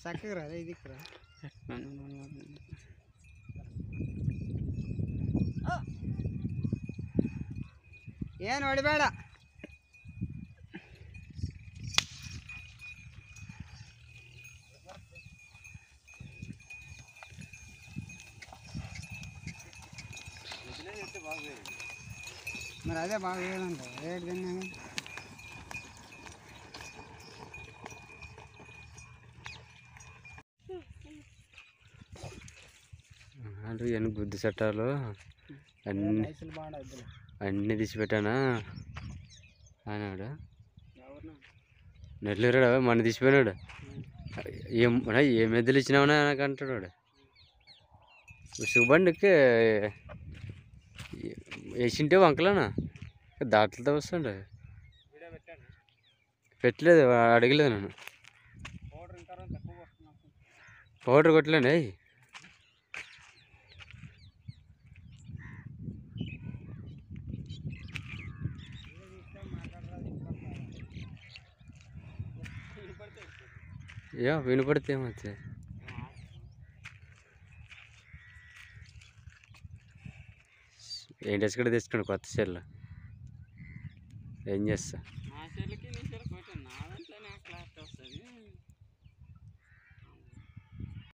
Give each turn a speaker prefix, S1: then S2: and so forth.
S1: ಸಾಕಿದ್ರ ಅದೇ ಇದಕ್ಕಿರ ಏನು ಹೊಡಿಬೇಡ. ಅದೇ అదే ಹೇಳಂತ వేయాలంట ఏడు
S2: అంటే ఎన్ని గుద్ది చట్టాలు అన్ని అన్ని తీసి పెట్టానా? అన్నాడు?
S1: ఎవరినా?
S2: నెల్లూరు మన తీసిపోయినాడు. ఏం ఏం ఎద్దులు ఇచ్చినావనా నాకు అంటాడు వాడు. సుబండికి వేసింటే వంకలేనా? దాట్లతో వస్తుండే. పెట్టలేదు అడగలేదు నన్ను.
S1: పౌడర్
S2: కొట్టలేండి యా వినపడితే ఏమవుతుంది ఏంటి? కూడా తెచ్చుకోండి కొత్త చీరలు ఏం చేస్తా?